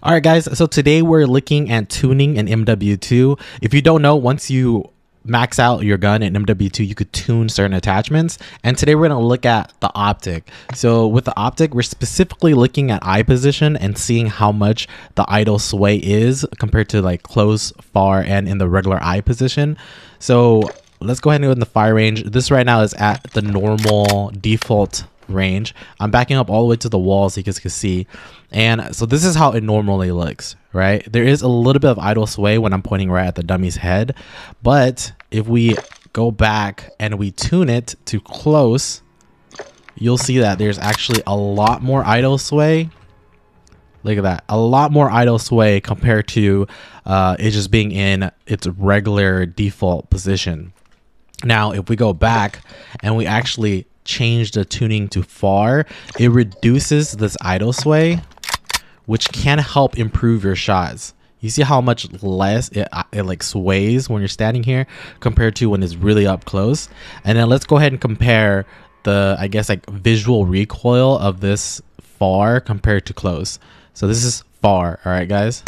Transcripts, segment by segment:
All right, guys. So today we're looking at tuning in MW2. If you don't know, once you max out your gun in MW2, you could tune certain attachments. And today we're going to look at the optic. So with the optic, we're specifically looking at eye position and seeing how much the idle sway is compared to like close, far, and in the regular eye position. So let's go ahead and go in the fire range. This right now is at the normal default range. I'm backing up all the way to the wall so you guys can see. And so this is how it normally looks, right? There is a little bit of idle sway when I'm pointing right at the dummy's head. But if we go back and we tune it to close, you'll see that there's actually a lot more idle sway. Look at that. A lot more idle sway compared to uh, it just being in its regular default position. Now, if we go back and we actually change the tuning to far, it reduces this idle sway, which can help improve your shots. You see how much less it, uh, it like sways when you're standing here compared to when it's really up close. And then let's go ahead and compare the, I guess like visual recoil of this far compared to close. So this is far, all right guys.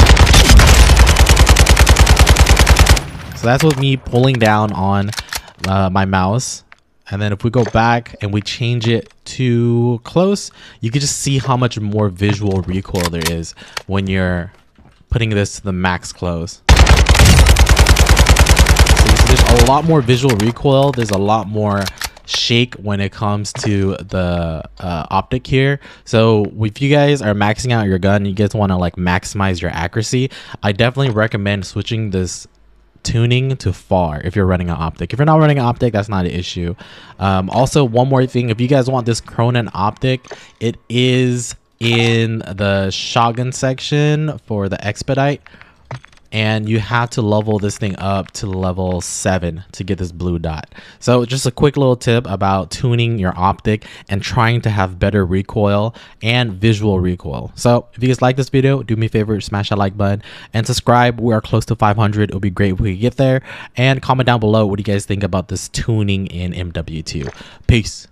So that's with me pulling down on uh, my mouse and then if we go back and we change it to close, you can just see how much more visual recoil there is when you're putting this to the max close. So there's a lot more visual recoil. There's a lot more shake when it comes to the uh, optic here. So if you guys are maxing out your gun, you guys want to like maximize your accuracy, I definitely recommend switching this tuning to far if you're running an optic. If you're not running an optic, that's not an issue. Um, also, one more thing, if you guys want this Cronen optic, it is in the shotgun section for the expedite and you have to level this thing up to level 7 to get this blue dot. So just a quick little tip about tuning your optic and trying to have better recoil and visual recoil. So if you guys like this video, do me a favor, smash that like button and subscribe. We are close to 500. It would be great if we could get there. And comment down below what do you guys think about this tuning in MW2. Peace.